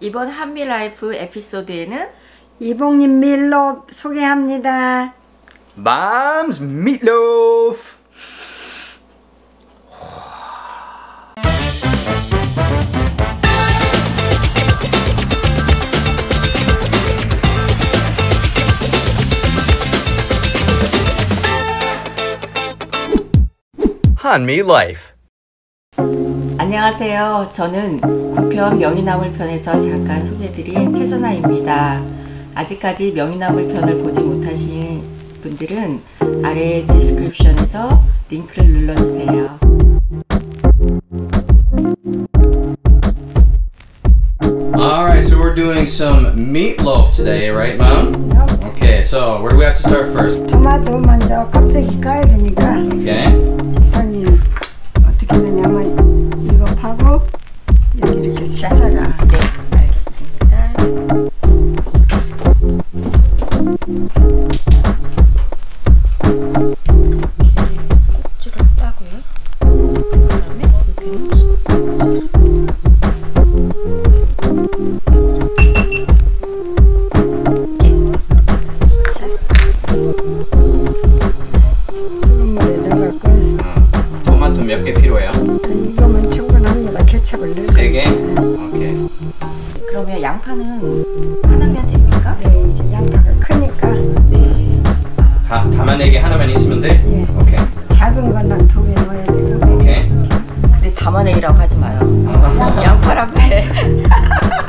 이번 한미라이프 에피소드에는 이봉님 밀로 소개합니다. Mom's meatloaf. 한미 Life. 안녕하세요. 저는 9편 명이나물 편에서 잠깐 소개드린 최선아입니다. 아직까지 명이나물 편을 보지 못하신 분들은 아래 디스크립션에서 링크를 눌러주세요. All right, so we're doing some meatloaf today, right, Mom? Okay, so where do we have to start first? 토마토 먼저 껍데기 까야 되니까 Okay. 여기 이렇게 다 담아내게 하나만 있으면 돼? 예. 오케이. 작은 거는 두 개 넣어야 되고 오케이. 근데 담아내기라고 하지 마요. 양파라고 해.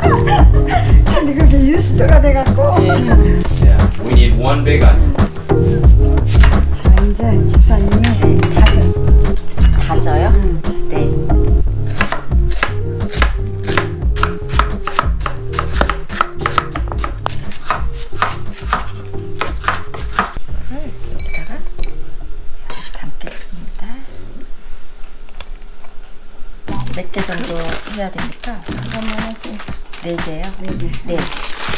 근데 그게 유스트가 돼갖고 Yeah. We need one big onion. 자 이제 집사님이 다져 다져요? 몇 개 정도 해야 됩니까? 한번 하세요. 네 개요? 네 개. 네.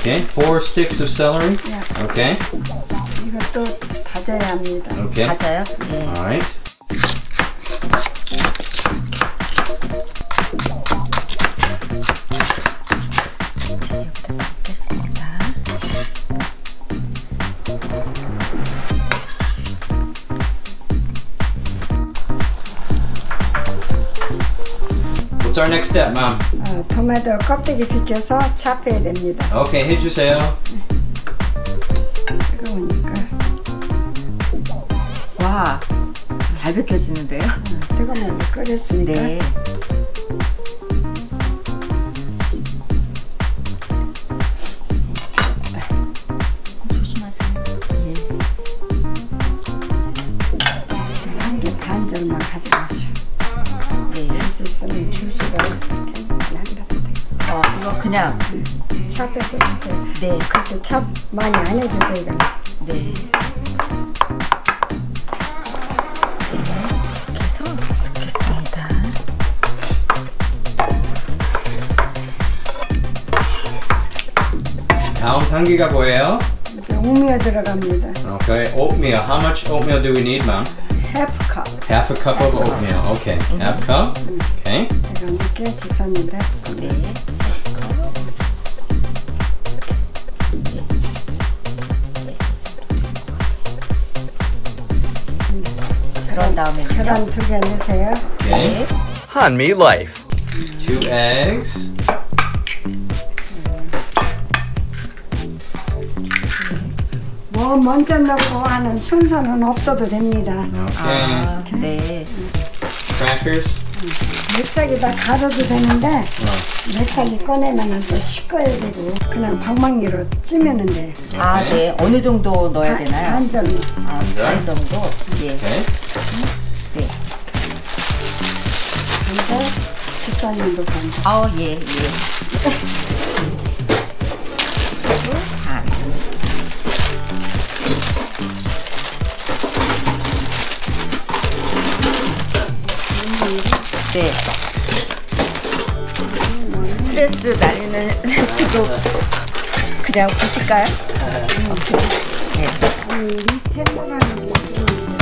Okay. Four sticks of celery. 야, Okay. 이것도 다져야 합니다. Okay. 다져요? 네. All right. What's our next step, Mom? 어, 토마토 껍데기 벗겨서 차페야 됩니다. Okay, 해주세요. 뜨거우니까 와, 잘 벗겨지는데요? 뜨거운 물을 끓였으니까 네. 수 있으면 돼. 어, 이거 그냥 차페서 드세요. 네, 그렇게 차 많이 안 해도 돼 이거. 네. 다음 단계가 뭐예요? 이제 우미어 들어갑니다. Okay, oatmeal. How much oatmeal do we need, Mom? half. Half a cup of oatmeal. Okay, half cup. Okay. 제가 넣게 집사님들 네. 그런 다음에 계란 두 개 넣으세요. Okay. 한미 Life. Two eggs. 뭐 먼저 넣고 하는 순서는 없어도 됩니다. Okay. 아, 네. Crackers. 믹서기 다 갈아도 되는데 믹서기 꺼내면 또 씻어야 되고 그냥 방망이로 찌면은 돼. 아, 네. 어느 정도 넣어야 되나요? 한 점. 아, 반 정도? 예. 네. 근데 집사님도 반. 아, 예, 예. 그리고 반. 네. 스트레스 날리는 주도 그냥 보실까요? 네. 이 리테너라는 게 있는데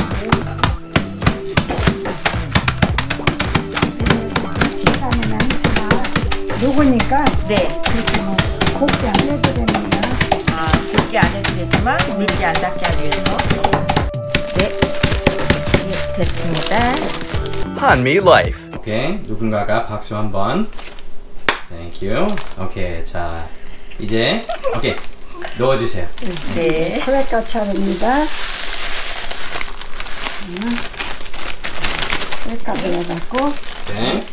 계란은 아니지만 녹으니까 네. 그렇게 뭐 곱게 안 해도 됩니다. 아, 굵게 안 해도 되지만 물기 안 닿게 하기 위해서. 네. 네, 됐습니다. Meat Life. 오케이. 누군가가 박수 한번. Thank you. 오케이. 자, 이제 오케이. 넣어주세요. 네. 크레카 차입니다. 크레카를 해갖고 오케이.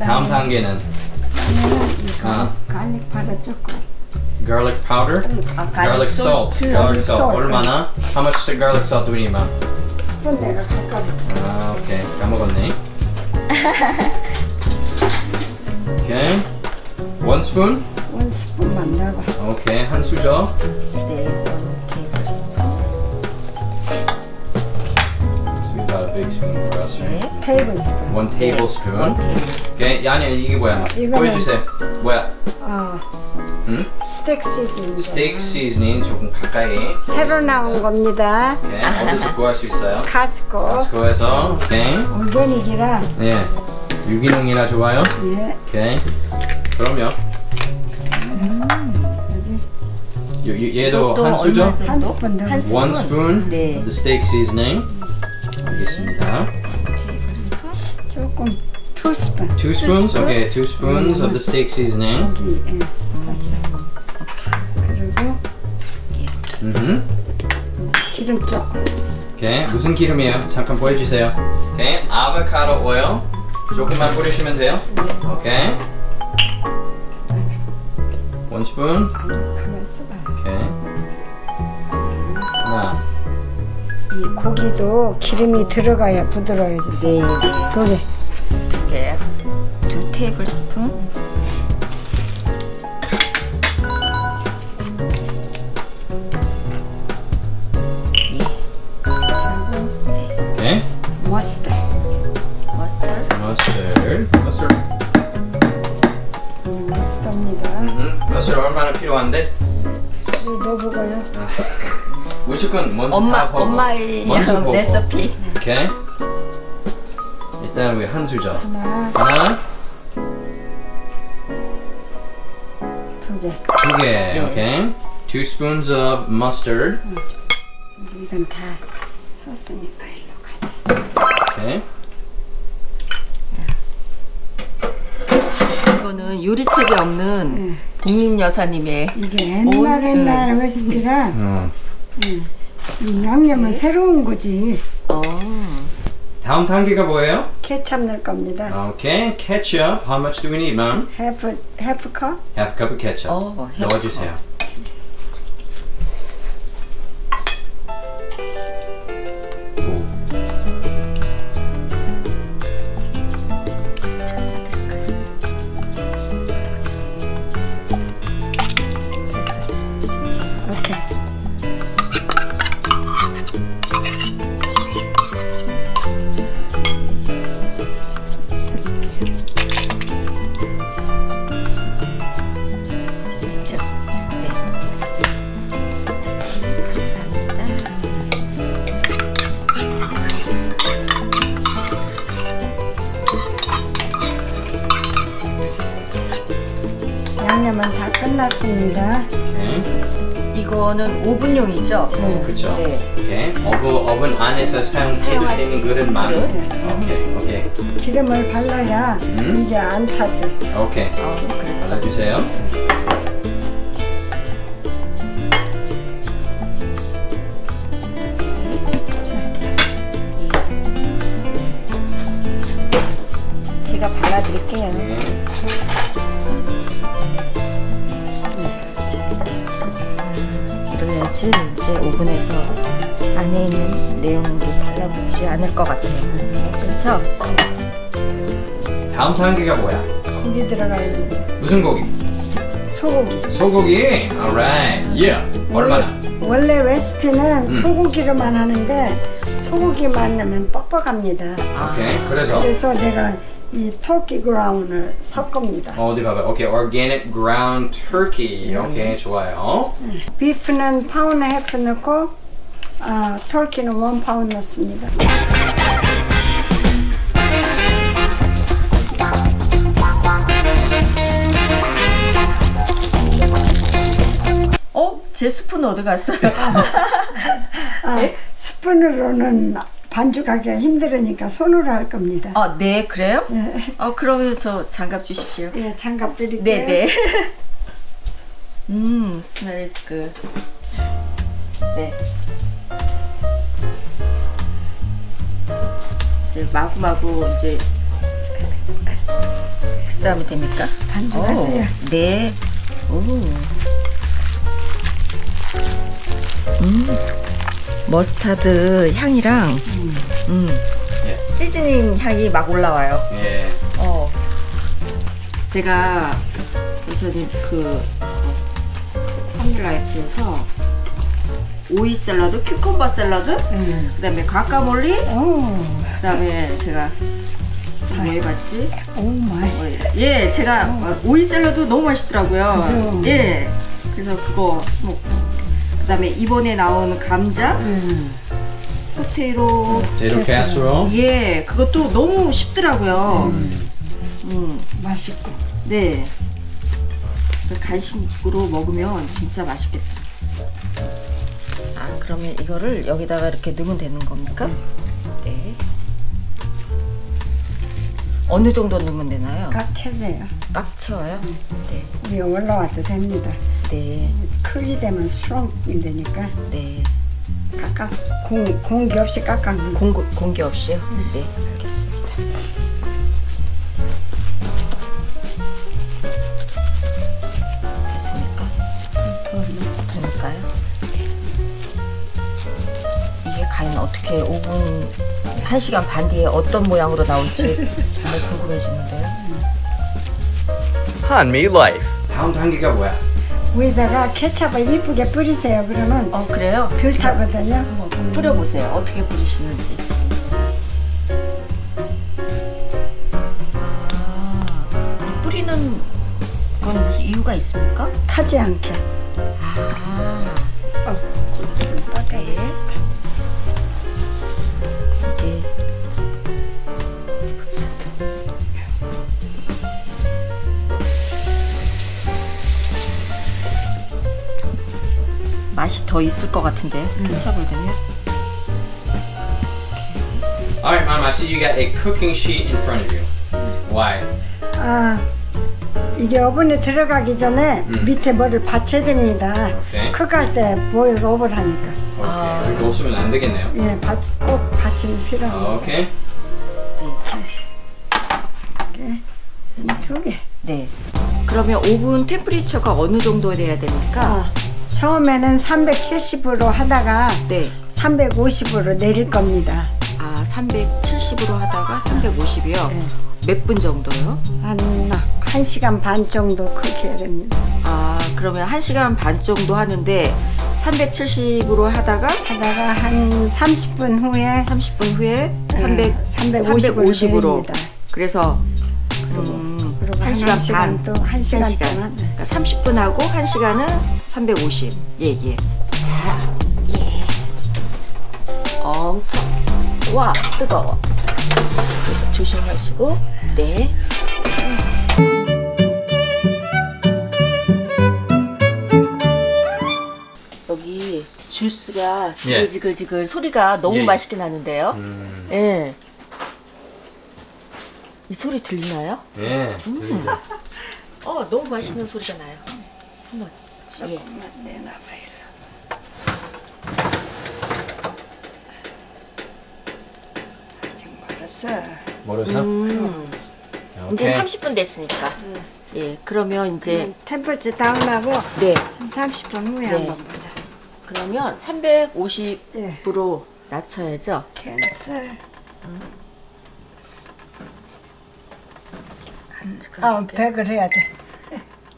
다음 단계는 아, garlic powder 조금 garlic powder, 아, garlic salt, garlic salt. 얼마나? How much garlic salt do we need? 스푼 내가 가까이 아, 오케이. 까먹었네. 오케이. One spoon. one spoon만 넣어봐. 오케이. 한 수저. 네. one tablespoon. Got a big spoon for us? 네. Tablespoon. One tablespoon. One table 오케이. 아니 이게 뭐야? 이거는- 보여주세요. 뭐야? 아, 응? 스테이크 시즌. 스테이크 seasoning 조금 가까이. 새로 나온 겁니다. 오케이. 어디서 구할 수 있어요? Costco. Costco에서. 오케이. Organic이라 예. 유기농이라 좋아요. 예. 오케이. 그럼요. 요- 요- 얘도 한 수저? 한 스푼. 한 스푼. One spoon 네. of the steak seasoning. 알겠습니다. 스푼. 조금 two spoon. Two spoons? Okay, two spoons of the steak seasoning. 오케이. 무슨 기름이에요? 잠깐 보여주세요. 오케이. 아보카도 오일. 조금만 뿌리시면 돼요. 오케이. 가만 있어봐. 오케이. 하나. 이 고기도 기름이 들어가야 부드러워지죠. 네. 두 개. 두 개. 두 테이블 스푼. 음. 머스터드 얼마나 필요한데? 수 넣어보고요. 무조건 먼저 엄마 다 보고. 엄마의 먼저 보고. 레시피. 오케이. 일단 우리 한 수저. 하나, 하나, 두 개. 두 개. 오케이. Two spoons of mustard. 이제 이건 다 썼으니까 일로 가자. 오케이. 이거는 요리책에 없는 공익 여사님의 이게 옛날 옛날 레시피라 어. 이 양념은 새로운 거지. 어. 다음 단계가 뭐예요? 케찹 넣을 겁니다. 오케이. ketchup. How much do we need, mom? half half cup. Half a cup of ketchup. 어, half 넣어주세요. 오. 다 끝났습니다. 오케이. 이거는 오븐용이죠? 그쵸. 네. 오케이. 어브, 오븐 안에서 사용해도 사용할 되는 수 그릇만. 그릇. 오케이. 오케이. 기름을 발라야 음. 이게 안 타지. 오케이. 어, 그렇죠. 발라주세요. 다음 단계가 뭐야? 고기 들어가야 돼. 무슨 고기? 소고기. 소고기. Alright. Yeah. 얼마나? 원래 레시피는 음. 소고기로만 하는데 소고기만 넣으면 뻑뻑합니다. 오케이. 그래서 그래서 내가 이 turkey ground을 섞습니다. 어디 봐봐. 오케이. Organic ground turkey. 오케이. 좋아요. Beef는 pound half 넣고 아, turkey는 one pound 넣습니다. 제 스푼 어디 갔어요? 아, 네? 스푼으로는 반죽하기가 힘들으니까 손으로 할 겁니다. 어, 네, 그래요? 예, 어, 그러면 저 장갑 주십시오. 예, 장갑 드릴게요. 네, 네. 음, smell is good. 네. 이제 마구마구 이제 믹스하면 됩니까? 반죽하세요. 오, 네. 오. 음. 머스타드 향이랑 음. 예. seasoning 향이 막 올라와요. Yeah. 어. 제가 예전에 그 한글라이프에서 오이 샐러드, cucumber 샐러드, 음. 그다음에 과카몰리, 오, 그다음에 제가 뭐 해봤지? Oh my. 어, 예, 제가 오이 샐러드 너무 맛있더라고요. 그죠? 예, 그래서 그거 먹고 그다음에 이번에 나온 감자, 음. potato, Yes, casserole. 예, 그것도 너무 쉽더라고요. 음. 맛있고. 네. 그 간식으로 먹으면 진짜 맛있겠다. 아, 그러면 이거를 여기다가 이렇게 넣으면 되는 겁니까? 네. 어느 정도 넣으면 되나요? 깍 채세요. 딱 채워요? 네. 위에 올라와도 됩니다. 네. 크기 되면 수렁이 되니까 네. 깍깍 공, 공기 없이 깍깍 공, 공기 없이요? 네. 알겠습니다. 됐습니까? 될까요? 이게 과연 어떻게 5분, 1시간 반 뒤에 어떤 모양으로 나올지 정말 궁금해지는데요. Me Life. 다음 단계가 뭐야? 위에다가 케찹을 이쁘게 뿌리세요. 그러면 어, 그래요? 덜 타거든요. 한번 뿌려보세요. 어떻게 뿌리시는지. 아, 이 뿌리는 건 무슨 이유가 있습니까? 타지 않게. 아, 어, 네. 맛이 더 있을 것 같은데 케찹을 넣으면 All right, Mom. I see you got a cooking sheet in front of you. Why? 아, 이게 오븐에 들어가기 전에 밑에 뭐를 받쳐야 됩니다. 오케이. 쿡할 때 보일 오븐 하니까. Okay. 이거 없으면 안 되겠네요. 예, 받, 꼭 받침이 필요합니다. Okay. 두 개. 네. 그러면 오븐 템프리처가 어느 정도 돼야 됩니까? 아, 처음에는 370으로 하다가 네. 350으로 내릴 겁니다. 아, 370으로 하다가 350이요. 네. 몇분 정도요? 한 1시간 반 정도 그렇게 해야 됩니다. 아, 그러면 1시간 반 정도 하는데 370으로 하다가 하다가 한 30분 후에 30분 후에 네, 300, 350 으로 350으로. 내립니다. 그래서 음, 한 1시간 시간 반. 또, 한 시간 한 동안. 네. 그러니까 30분 하고 1시간은 350. 예, 예. 자, 예. 엄청. 와, 뜨거워. 조심하시고. 네. 여기 주스가 예. 지글지글지글 소리가 너무 예, 예. 맛있게 나는데요. 예. 이 소리 들리나요? 예. 들리죠? 어, 너무 맛있는 소리가 나요. 한번. 예. 내놔봐요. 아직 멀었어. 멀어서? 음. 이제 30분 됐으니까. 예. 그러면 이제 템퍼처 다운하고 네. 한 30분 후에 네. 한번 보자. 그러면 350으로 낮춰야죠. 캔슬. 아, 100을 해야 돼.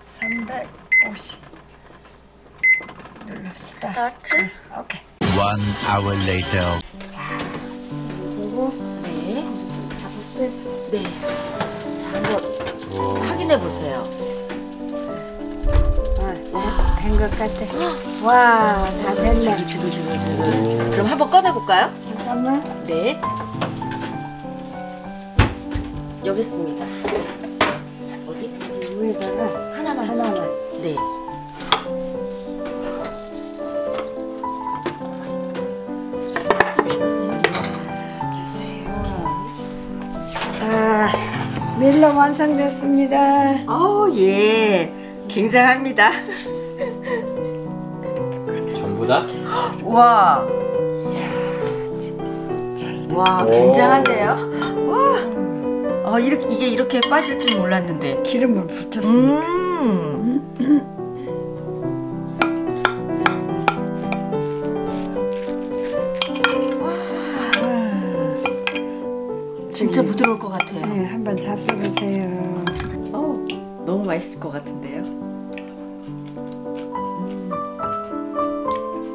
350. 눌러 스타트. 스타트. 오케이. One hour later. 그리고 네. 잡을 네. 자, 한번 확인해 보세요. 아, 된것 같아. 와, 다 됐네. 지글지글지글. 그럼 한번 꺼내 볼까요? 잠깐만. 네. 여기 있습니다. 위에다가 하나만 하나만 네. 아, 자, 밀러 완성됐습니다. 어, 예. 굉장합니다. 전부 다? 와. 이야, 와, 굉장한데요? 와. 어, 이렇게, 이게 이렇게 빠질 줄 몰랐는데. 기름을 붙였습니다. 음. 진짜 부드러울 것 같아요. 네, 한번 잡숴보세요. 어, 너무 맛있을 것 같은데요.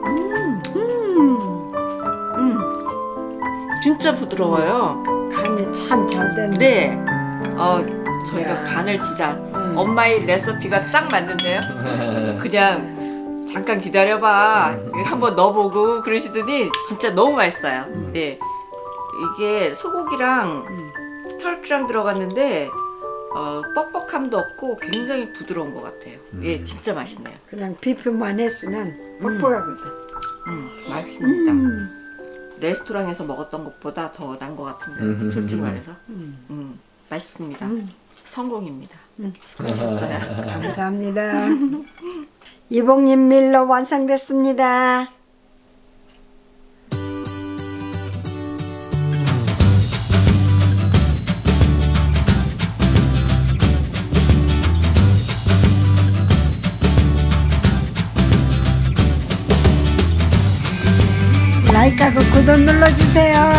음, 음, 진짜 부드러워요. 간이 참 잘 됐네. 네, 어, 저희가 간을 진짜 엄마의 레시피가 딱 맞는데요. 그냥 잠깐 기다려봐, 한번 넣어보고 그러시더니 진짜 너무 맛있어요. 네, 이게 소고기랑 털기랑 들어갔는데 어, 뻑뻑함도 없고 굉장히 부드러운 것 같아요. 예, 진짜 맛있네요. 그냥 비프만 했으면 뻑뻑하거든. 음, 맛있습니다. 레스토랑에서 먹었던 것보다 더 난 것 같은데 솔직히 말해서 음, 맛있습니다. 성공입니다. 수고하셨어요. 감사합니다. 이봉님 밀러 완성됐습니다. 구독 눌러주세요.